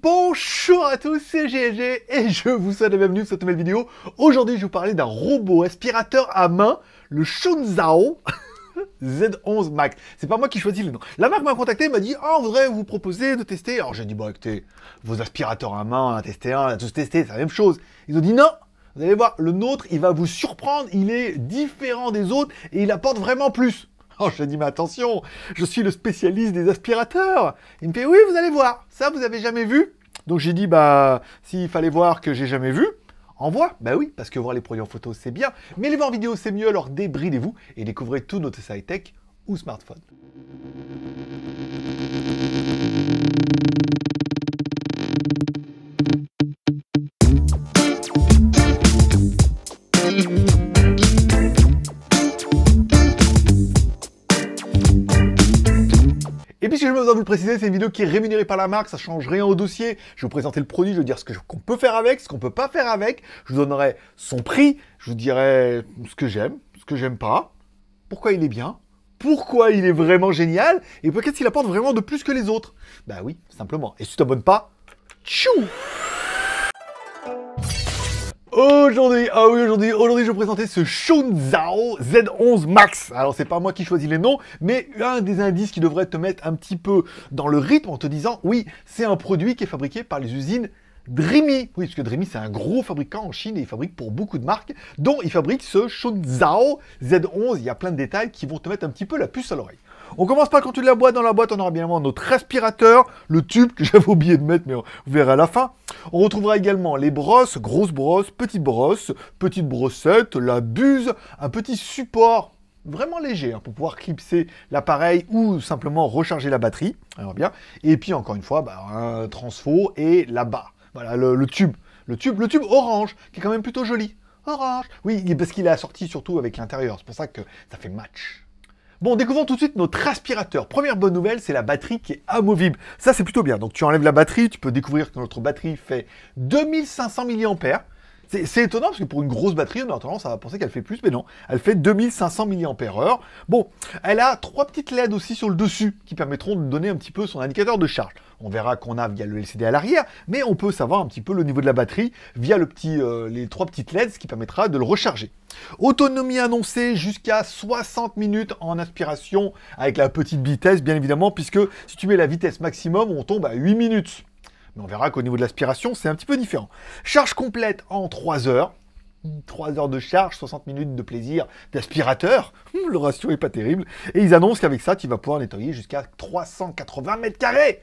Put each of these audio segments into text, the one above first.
Bonjour à tous, c'est GLG et je vous souhaite la bienvenue sur cette nouvelle vidéo. Aujourd'hui, je vais vous parler d'un robot aspirateur à main, le Shunzao Z11 Max. C'est pas moi qui choisis le nom. La marque m'a contacté, m'a dit "Ah, on voudrait vous proposer de tester." Alors j'ai dit "Bon, écoutez, vos aspirateurs à main, à tester un, à tous tester, c'est la même chose." Ils ont dit "Non, vous allez voir, le nôtre, il va vous surprendre, il est différent des autres et il apporte vraiment plus." Oh, j'ai dit, mais attention, je suis le spécialiste des aspirateurs. Il me fait, oui, vous allez voir. Ça, vous avez jamais vu? Donc j'ai dit, bah, s'il fallait voir que j'ai jamais vu, envoie. Bah oui, parce que voir les produits en photo, c'est bien. Mais les voir en vidéo, c'est mieux. Alors débridez-vous et découvrez tout notre site tech ou smartphone. Vous le préciser, c'est une vidéo qui est rémunérée par la marque, ça change rien au dossier. Je vais vous présenter le produit, je vais dire ce qu'on peut faire avec, ce qu'on peut pas faire avec. Je vous donnerai son prix, je vous dirai ce que j'aime, ce que j'aime pas, pourquoi il est bien, pourquoi il est vraiment génial, et qu'est-ce qu'il apporte vraiment de plus que les autres. Bah oui, simplement. Et si tu t'abonnes pas, tchou Aujourd'hui, ah oui, aujourd'hui, aujourd'hui, je vais vous présenter ce Shunzao Z11 Max. Alors, c'est pas moi qui choisis les noms, mais un des indices qui devrait te mettre un petit peu dans le rythme en te disant, oui, c'est un produit qui est fabriqué par les usines Dreamy. Oui, parce que Dreamy, c'est un gros fabricant en Chine et il fabrique pour beaucoup de marques, dont il fabrique ce Shunzao Z11. Il y a plein de détails qui vont te mettre un petit peu la puce à l'oreille. On commence par le contenu de la boîte. Dans la boîte, on aura bien évidemment notre respirateur, le tube que j'avais oublié de mettre, mais vous verrez à la fin. On retrouvera également les brosses, grosses brosses, petites brosses, petites brossettes, la buse, un petit support vraiment léger hein, pour pouvoir clipser l'appareil ou simplement recharger la batterie. Et puis encore une fois, bah, un transfo et là-bas. Voilà le, tube. Le tube, le tube orange, qui est quand même plutôt joli. Orange. Oui, parce qu'il est assorti surtout avec l'intérieur. C'est pour ça que ça fait match. Bon, découvrons tout de suite notre aspirateur. Première bonne nouvelle, c'est la batterie qui est amovible. Ça, c'est plutôt bien. Donc, tu enlèves la batterie, tu peux découvrir que notre batterie fait 2500 mAh. C'est étonnant parce que pour une grosse batterie, on a tendance à penser qu'elle fait plus, mais non, elle fait 2500 mAh. Bon, elle a trois petites LED aussi sur le dessus qui permettront de donner un petit peu son indicateur de charge. On verra qu'on a via le LCD à l'arrière, mais on peut savoir un petit peu le niveau de la batterie via euh, les trois petites LED, ce qui permettra de le recharger. Autonomie annoncée jusqu'à 60 minutes en aspiration avec la petite vitesse, bien évidemment, puisque si tu mets la vitesse maximum, on tombe à 8 minutes on verra qu'au niveau de l'aspiration, c'est un petit peu différent. Charge complète en 3 heures. 3 heures de charge, 60 minutes de plaisir d'aspirateur. Le ratio est pas terrible. Et ils annoncent qu'avec ça, tu vas pouvoir nettoyer jusqu'à 380 mètres carrés.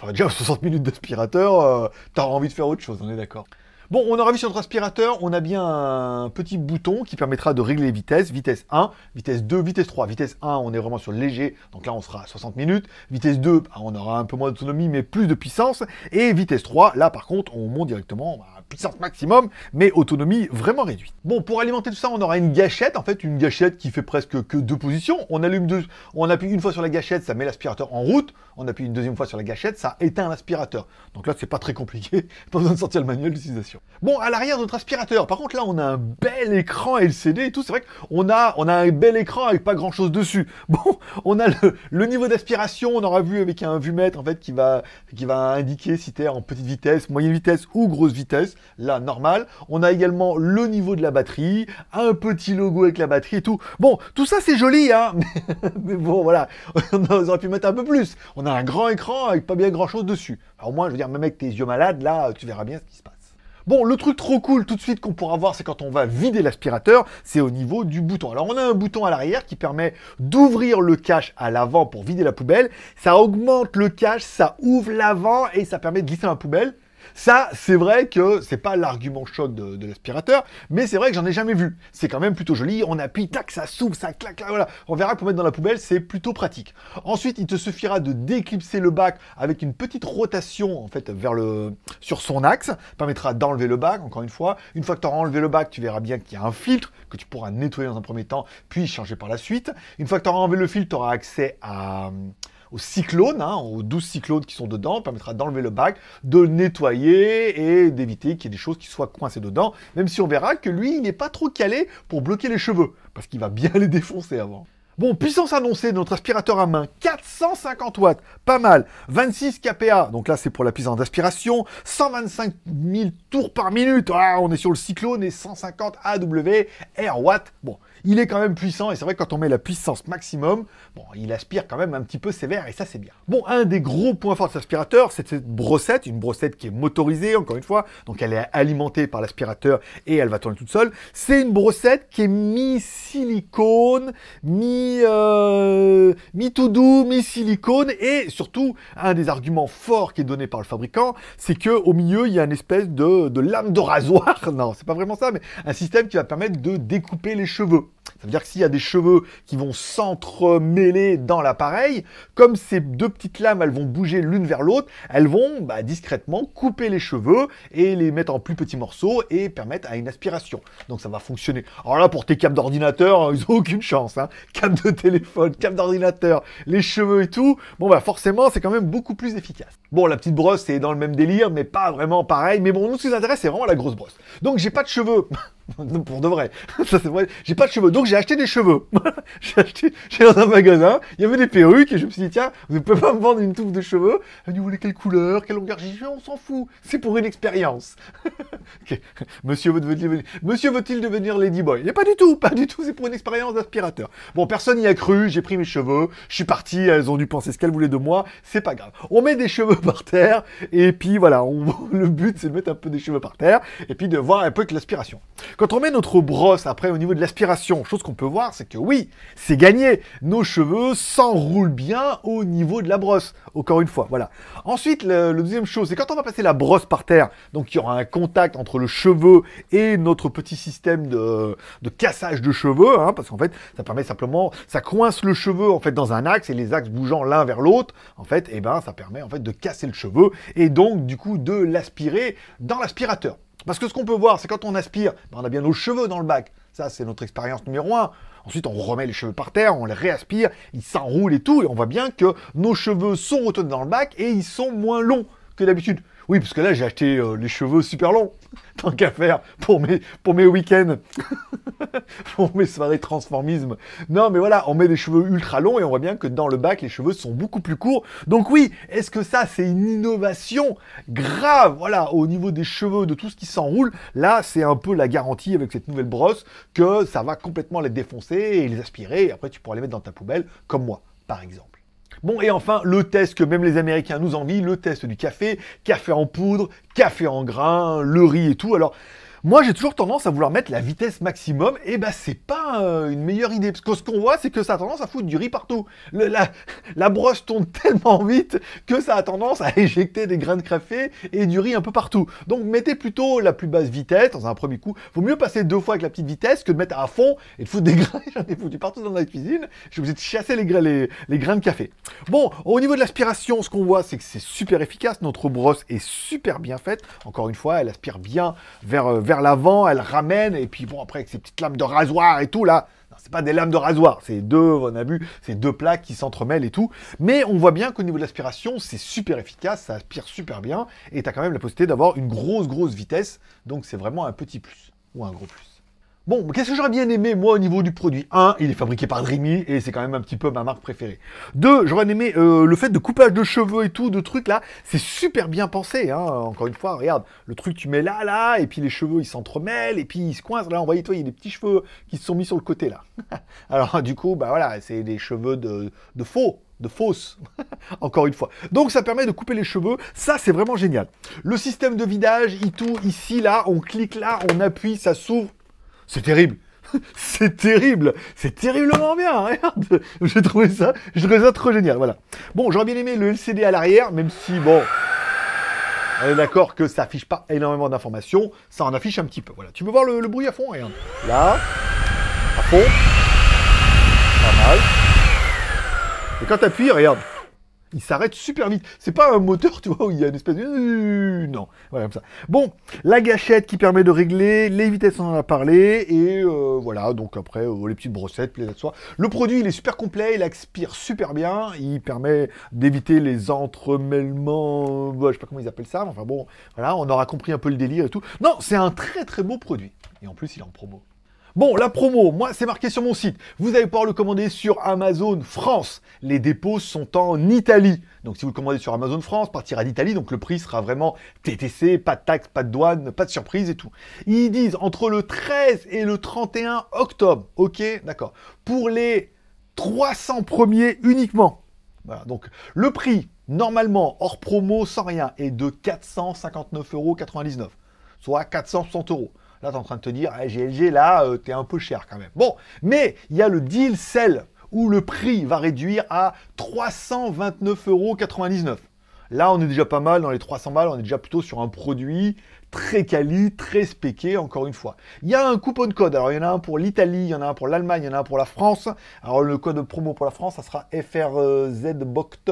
Enfin, déjà, 60 minutes d'aspirateur, euh, tu as envie de faire autre chose, on est d'accord. Bon, on aura vu sur notre aspirateur, on a bien un petit bouton qui permettra de régler les vitesses. Vitesse 1, vitesse 2, vitesse 3. Vitesse 1, on est vraiment sur le léger, donc là on sera à 60 minutes. Vitesse 2, bah, on aura un peu moins d'autonomie, mais plus de puissance. Et vitesse 3, là par contre, on monte directement à puissance maximum, mais autonomie vraiment réduite. Bon, pour alimenter tout ça, on aura une gâchette, en fait, une gâchette qui fait presque que deux positions. On allume deux, on appuie une fois sur la gâchette, ça met l'aspirateur en route. On appuie une deuxième fois sur la gâchette, ça éteint l'aspirateur. Donc là, c'est pas très compliqué, pas besoin de sortir le manuel d'utilisation. Bon, à l'arrière de notre aspirateur, par contre là on a un bel écran LCD et tout, c'est vrai qu'on a, on a un bel écran avec pas grand chose dessus. Bon, on a le, niveau d'aspiration, on aura vu avec un vumètre en fait qui va, qui va indiquer si tu es en petite vitesse, moyenne vitesse ou grosse vitesse, là normal. On a également le niveau de la batterie, un petit logo avec la batterie et tout. Bon, tout ça c'est joli hein, mais, bon voilà, on aurait pu mettre un peu plus. On a un grand écran avec pas bien grand chose dessus. Au moins je veux dire, même avec tes yeux malades, là tu verras bien ce qui se passe. Bon, le truc trop cool tout de suite qu'on pourra voir, c'est quand on va vider l'aspirateur, c'est au niveau du bouton. Alors on a un bouton à l'arrière qui permet d'ouvrir le cache à l'avant pour vider la poubelle. Ça augmente le cache, ça ouvre l'avant et ça permet de glisser la poubelle. Ça, c'est vrai que c'est pas l'argument choc de, l'aspirateur, mais c'est vrai que j'en ai jamais vu. C'est quand même plutôt joli. On appuie, tac, ça s'ouvre, ça claque, là, voilà. On verra que pour mettre dans la poubelle, c'est plutôt pratique. Ensuite, il te suffira de déclipser le bac avec une petite rotation, en fait, vers le, sur son axe. Permettra d'enlever le bac, encore une fois. Une fois que tu auras enlevé le bac, tu verras bien qu'il y a un filtre que tu pourras nettoyer dans un premier temps, puis changer par la suite. Une fois que tu auras enlevé le filtre, tu auras accès à aux cyclones, hein, aux 12 cyclones qui sont dedans, permettra d'enlever le bac, de nettoyer et d'éviter qu'il y ait des choses qui soient coincées dedans, même si on verra que lui, il n'est pas trop calé pour bloquer les cheveux, parce qu'il va bien les défoncer avant. Bon, puissance annoncée de notre aspirateur à main, 450 watts, pas mal. 26 kPa, donc là c'est pour la puissance d'aspiration. 125 000 tours par minute, ah, on est sur le cyclone et 150 AW, Air watt. Bon, il est quand même puissant, et c'est vrai que quand on met la puissance maximum, bon, il aspire quand même un petit peu sévère, et ça c'est bien. Bon, un des gros points forts de cet aspirateur, c'est cette brossette, une brossette qui est motorisée, encore une fois, donc elle est alimentée par l'aspirateur, et elle va tourner toute seule. C'est une brossette qui est mi-silicone, mi, euh, mi tout doux, mi-silicone, et surtout, un des arguments forts qui est donné par le fabricant, c'est que au milieu, il y a une espèce de, de lame de rasoir, non, c'est pas vraiment ça, mais un système qui va permettre de découper les cheveux. Ça veut dire que s'il y a des cheveux qui vont s'entremêler dans l'appareil, comme ces deux petites lames, elles vont bouger l'une vers l'autre, elles vont bah, discrètement couper les cheveux et les mettre en plus petits morceaux et permettre à une aspiration. Donc ça va fonctionner. Alors là, pour tes câbles d'ordinateur, hein, ils n'ont aucune chance. Hein. De téléphone, câbles d'ordinateur, les cheveux et tout. Bon bah forcément, c'est quand même beaucoup plus efficace. Bon, la petite brosse, c'est dans le même délire, mais pas vraiment pareil. Mais bon, nous, ce qui nous intéresse, c'est vraiment la grosse brosse. Donc j'ai pas de cheveux. pour de vrai. Ça c'est vrai. J'ai pas de cheveux, donc j'ai acheté des cheveux. j'ai acheté, j'ai dans un magasin, il y avait des perruques et je me suis dit tiens, vous ne pouvez pas me vendre une touffe de cheveux. Elle dit vous voulez quelle couleur, quelle longueur J'ai dit on s'en fout, c'est pour une expérience. Monsieur veut devenir, Monsieur veut-il devenir Ladyboy? Et pas du tout, pas du tout. C'est pour une expérience d'aspirateur. Bon, personne n'y a cru. J'ai pris mes cheveux, je suis parti. Elles ont dû penser ce qu'elles voulaient de moi. C'est pas grave. On met des cheveux par terre et puis voilà. le but c'est de mettre un peu des cheveux par terre et puis de voir un peu que l'aspiration. Quand on met notre brosse après au niveau de l'aspiration, chose qu'on peut voir, c'est que oui, c'est gagné. Nos cheveux s'enroulent bien au niveau de la brosse. Encore une fois, voilà. Ensuite, le, deuxième chose, c'est quand on va passer la brosse par terre, donc il y aura un contact entre le cheveu et notre petit système de, cassage de cheveux, hein, parce qu'en fait, ça permet simplement, ça coince le cheveu en fait dans un axe et les axes bougeant l'un vers l'autre, en fait, et eh ben ça permet en fait de casser le cheveu et donc du coup de l'aspirer dans l'aspirateur. Parce que ce qu'on peut voir, c'est quand on aspire, ben, on a bien nos cheveux dans le bac. Ça, c'est notre expérience numéro 1. Ensuite, on remet les cheveux par terre, on les réaspire, ils s'enroulent et tout, et on voit bien que nos cheveux sont retournés dans le bac et ils sont moins longs que d'habitude. Oui, parce que là, j'ai acheté euh, les cheveux super longs, tant qu'à faire, pour mes, pour mes week-ends, pour mes soirées transformisme. Non, mais voilà, on met des cheveux ultra longs et on voit bien que dans le bac, les cheveux sont beaucoup plus courts. Donc oui, est-ce que ça, c'est une innovation grave, voilà, au niveau des cheveux, de tout ce qui s'enroule Là, c'est un peu la garantie avec cette nouvelle brosse que ça va complètement les défoncer et les aspirer, et après, tu pourras les mettre dans ta poubelle, comme moi, par exemple. Bon, et enfin, le test que même les Américains nous envient, le test du café, café en poudre, café en grains, le riz et tout. Alors, moi, j'ai toujours tendance à vouloir mettre la vitesse maximum, et ben c'est pas euh, une meilleure idée, parce que ce qu'on voit, c'est que ça a tendance à foutre du riz partout. la, brosse tourne tellement vite que ça a tendance à éjecter des grains de café et du riz un peu partout. Donc mettez plutôt la plus basse vitesse dans un premier coup. Vaut mieux passer deux fois avec la petite vitesse que de mettre à fond et de foutre des grains. J'en ai foutu partout dans la cuisine. Je suis obligé de chasser les, grains de café. Bon, au niveau de l'aspiration, ce qu'on voit, c'est que c'est super efficace. Notre brosse est super bien faite. Encore une fois, elle aspire bien vers, euh, l'avant, elle ramène, et puis bon, après avec ces petites lames de rasoir et tout, là, c'est pas des lames de rasoir, c'est deux, on a vu, c'est deux plaques qui s'entremêlent et tout. Mais on voit bien qu'au niveau de l'aspiration, c'est super efficace, ça aspire super bien, et tu as quand même la possibilité d'avoir une grosse, grosse vitesse, donc c'est vraiment un petit plus, ou un gros plus. Bon, qu'est-ce que j'aurais bien aimé, moi, au niveau du produit? Un, il est fabriqué par Dreamy, et c'est quand même un petit peu ma marque préférée. Deux, j'aurais aimé euh, le fait de coupage de cheveux et tout, de trucs là, c'est super bien pensé, hein. Encore une fois, regarde, le truc tu mets là, là, et puis les cheveux, ils s'entremêlent, et puis ils se coincent. Là, on voit, toi, il y a des petits cheveux qui se sont mis sur le côté, là. Alors, du coup, bah voilà, c'est des cheveux de, faux, de fausse, encore une fois. Donc ça permet de couper les cheveux, ça c'est vraiment génial. Le système de vidage, il tout, ici, là, on clique là, on appuie, ça s'ouvre, c'est terrible. c'est terrible, c'est terriblement bien, regarde, j'ai trouvé ça, je ça trop génial, voilà. Bon, j'aurais bien aimé le LCD à l'arrière, même si, bon, on est d'accord que ça affiche pas énormément d'informations, ça en affiche un petit peu, voilà. Tu peux voir le, le bruit à fond, regarde, là, à fond, pas mal, et quand t'appuies, regarde, il s'arrête super vite. C'est pas un moteur, tu vois, où il y a une espèce de... Non, voilà, comme ça. Bon, la gâchette qui permet de régler, les vitesses, on en a parlé, et euh, voilà, donc après, euh, les petites brossettes, les soi. Le produit, il est super complet, il expire super bien, il permet d'éviter les entremêlements, je sais pas comment ils appellent ça, mais enfin bon, voilà, on aura compris un peu le délire et tout. Non, c'est un très très beau produit. Et en plus, il est en promo. Bon, la promo, moi, c'est marqué sur mon site. Vous allez pouvoir le commander sur Amazon France. Les dépôts sont en Italie. Donc, si vous le commandez sur Amazon France, partira d'Italie. Donc, le prix sera vraiment TTC, pas de taxes, pas de douane, pas de surprise et tout. Ils disent entre le 13 et le 31 octobre. Ok, d'accord. Pour les 300 premiers uniquement. Voilà, donc le prix, normalement, hors promo, sans rien, est de 459,99 euros, soit 460 euros. Là, tu es en train de te dire, GLG, là, euh, tu es un peu cher quand même. Bon, mais il y a le deal sell où le prix va réduire à 329,99 euros. Là, on est déjà pas mal dans les 300 balles, on est déjà plutôt sur un produit très quali, très spéqué, encore une fois. Il y a un coupon de code, alors il y en a un pour l'Italie, il y en a un pour l'Allemagne, il y en a un pour la France. Alors le code promo pour la France, ça sera FRZBOCT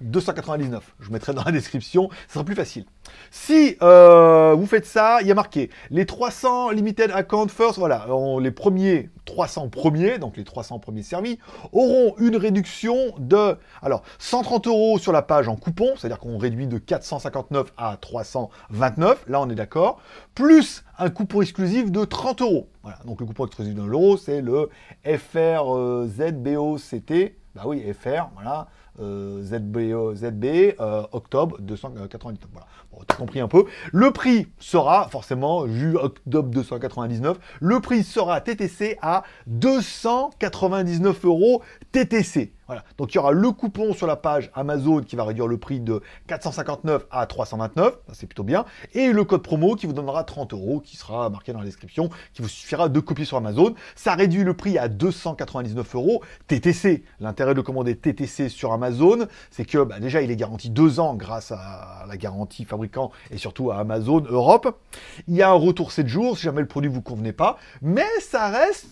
299. Je vous mettrai dans la description, ça sera plus facile. Si euh, vous faites ça, il y a marqué les 300 limited account first, voilà, les premiers 300 premiers, donc les 300 premiers servis, auront une réduction de alors 130 euros sur la page en coupon, c'est-à-dire qu'on réduit de 459 à 329, là on est d'accord, plus un coupon exclusif de 30 euros. Voilà, donc le coupon exclusif de l'euro, c'est le FRZBOCT, bah oui, FR, voilà, euh, ZB, ZB euh, octobre 299. Voilà, bon, t'as compris un peu. Le prix sera, forcément, vu octobre 299, le prix sera TTC à 299 euros TTC. Voilà. Donc il y aura le coupon sur la page Amazon qui va réduire le prix de 459 à 329, c'est plutôt bien, et le code promo qui vous donnera 30 euros, qui sera marqué dans la description, qui vous suffira de copier sur Amazon. Ça réduit le prix à 299 euros TTC. L'intérêt de commander TTC sur Amazon, c'est que bah, déjà il est garanti deux ans grâce à la garantie et surtout à Amazon Europe. Il y a un retour 7 jours si jamais le produit vous convenait pas, mais ça reste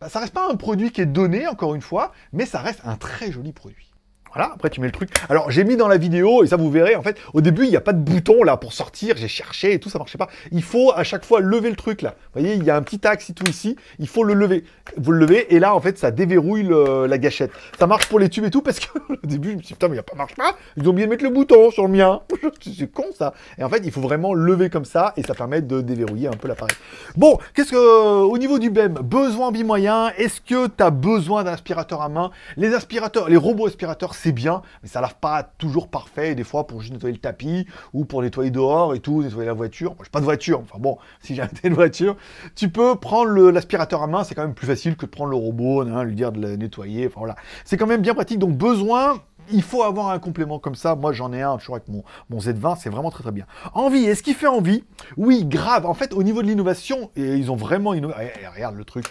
bah, ça reste pas un produit qui est donné, encore une fois, mais ça reste un très joli produit. Voilà, après tu mets le truc. Alors j'ai mis dans la vidéo, et ça vous verrez, en fait, au début il n'y a pas de bouton là pour sortir, j'ai cherché et tout, ça marchait pas. Il faut à chaque fois lever le truc là. Vous voyez, il y a un petit axe et tout ici, il faut le lever. Vous le levez, et là en fait ça déverrouille la gâchette. Ça marche pour les tubes et tout, parce que au début je me suis dit, putain mais il pas marche pas, ils ont oublié de mettre le bouton sur le mien. C'est con ça. Et en fait il faut vraiment lever comme ça, et ça permet de déverrouiller un peu l'appareil. Bon, qu'est-ce que, au niveau du BEM, besoin bimoyen, est-ce que tu as besoin d'un aspirateur à main? Les aspirateurs, les robots aspirateurs c'est bien, mais ça lave pas toujours parfait, des fois pour juste nettoyer le tapis, ou pour nettoyer dehors et tout, nettoyer la voiture. Moi, j'ai pas de voiture, enfin bon, si j'ai une voiture, tu peux prendre l'aspirateur à main, c'est quand même plus facile que de prendre le robot, hein, lui dire de le nettoyer, enfin voilà. C'est quand même bien pratique, donc besoin, il faut avoir un complément comme ça. Moi, j'en ai un toujours avec mon, mon Z20. C'est vraiment très très bien. Envie. Est-ce qu'il fait envie? Oui, grave. En fait, au niveau de l'innovation, ils ont vraiment innové. regarde le truc.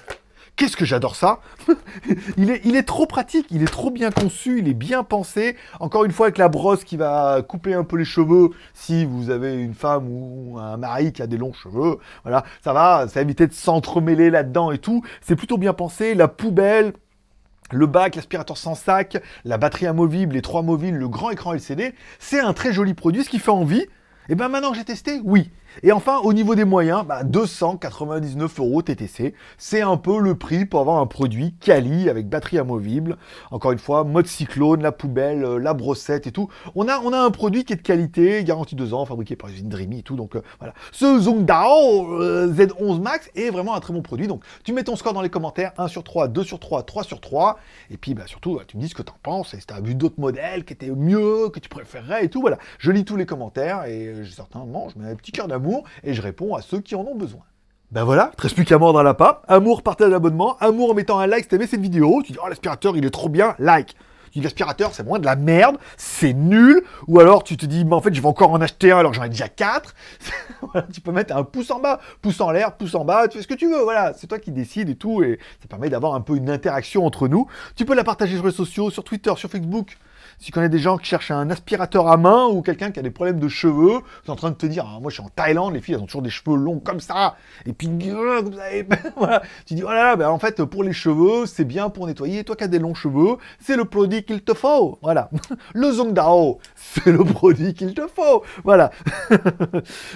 Qu'est-ce que j'adore ça il, est, trop pratique, il est trop bien conçu, il est bien pensé. Encore une fois, avec la brosse qui va couper un peu les cheveux, si vous avez une femme ou un mari qui a des longs cheveux, voilà, ça va, ça va éviter de s'entremêler là-dedans et tout. C'est plutôt bien pensé. La poubelle, le bac, l'aspirateur sans sac, la batterie amovible, les trois mobiles, le grand écran LCD, c'est un très joli produit. Ce qui fait envie, et eh bien maintenant que j'ai testé, oui, et enfin, au niveau des moyens, 299 bah, euros TTC. C'est un peu le prix pour avoir un produit quali avec batterie amovible. Encore une fois, mode cyclone, la poubelle, euh, la brossette et tout. On a, on a un produit qui est de qualité, garantie 2 ans, fabriqué par l'usine Dreamy et tout. Donc euh, voilà. Ce Zhongdao euh, Z11 Max est vraiment un très bon produit. Donc tu mets ton score dans les commentaires 1 sur 3, 2 sur 3, 3 sur 3. Et puis bah, surtout, tu me dis ce que tu en penses. Et si tu as vu d'autres modèles qui étaient mieux, que tu préférerais et tout. Voilà. Je lis tous les commentaires et certainement, je mets un petit cœur et je réponds à ceux qui en ont besoin. Ben voilà, il te plus qu'à mordre à la pape. Amour, partage, abonnement. Amour en mettant un like si t'aimais cette vidéo. Tu dis, oh, l'aspirateur, il est trop bien, like. Tu dis, l'aspirateur, c'est moins de la merde, c'est nul. Ou alors, tu te dis, mais en fait, je vais encore en acheter un alors j'en ai déjà quatre. tu peux mettre un pouce en bas, pouce en l'air, pouce en bas, tu fais ce que tu veux. Voilà, c'est toi qui décides et tout. Et ça permet d'avoir un peu une interaction entre nous. Tu peux la partager sur les sociaux, sur Twitter, sur Facebook. Si tu connais des gens qui cherchent un aspirateur à main ou quelqu'un qui a des problèmes de cheveux, tu es en train de te dire, ah, moi je suis en Thaïlande, les filles elles ont toujours des cheveux longs comme ça, et puis voilà. tu dis, oh là là, ben, en fait pour les cheveux, c'est bien pour nettoyer, toi qui as des longs cheveux, c'est le produit qu'il te faut, voilà. le Zongdao, c'est le produit qu'il te faut, voilà.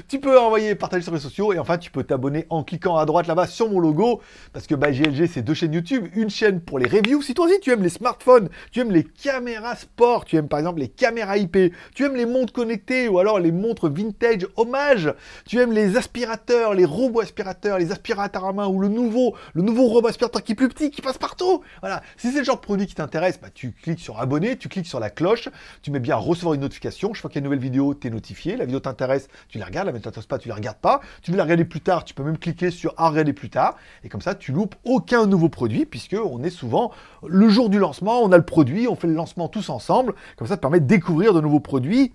tu peux envoyer, partager sur les sociaux, et enfin tu peux t'abonner en cliquant à droite là-bas sur mon logo, parce que bah, GLG c'est deux chaînes YouTube, une chaîne pour les reviews, si toi aussi tu aimes les smartphones, tu aimes les caméras sport, tu aimes par exemple les caméras IP, tu aimes les montres connectées ou alors les montres vintage hommage, tu aimes les aspirateurs, les robots aspirateurs, les aspirateurs à main ou le nouveau, le nouveau robot aspirateur qui est plus petit, qui passe partout. Voilà, si c'est le genre de produit qui t'intéresse, bah, tu cliques sur abonner, tu cliques sur la cloche, tu mets bien recevoir une notification. Je vois qu'il y a une nouvelle vidéo, tu es notifié. La vidéo t'intéresse, tu la regardes, la vidéo t'intéresse pas, tu la regardes pas. Tu veux la regarder plus tard, tu peux même cliquer sur à plus tard. Et comme ça, tu loupes aucun nouveau produit puisque on est souvent le jour du lancement, on a le produit, on fait le lancement tous ensemble. Comme ça, te permet de découvrir de nouveaux produits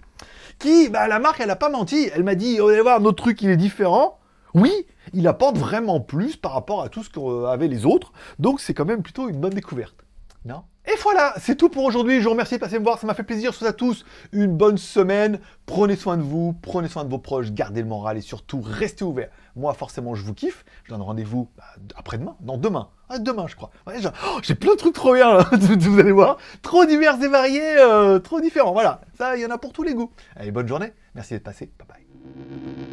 qui, bah, la marque, elle a pas menti. Elle m'a dit, vous allez voir, notre truc, il est différent. Oui, il apporte vraiment plus par rapport à tout ce qu'avaient les autres. Donc, c'est quand même plutôt une bonne découverte. Non? Et voilà, c'est tout pour aujourd'hui. Je vous remercie de passer me voir, ça m'a fait plaisir. Je souhaite à tous une bonne semaine. Prenez soin de vous, prenez soin de vos proches, gardez le moral et surtout restez ouverts. Moi, forcément, je vous kiffe. Je donne rendez-vous bah, après-demain, non demain, ah, demain, je crois. Oh, j'ai plein de trucs trop bien là, vous allez voir, trop divers et variés, euh, trop différents. Voilà, ça, il y en a pour tous les goûts. Allez, bonne journée. Merci d'être passé. Bye bye.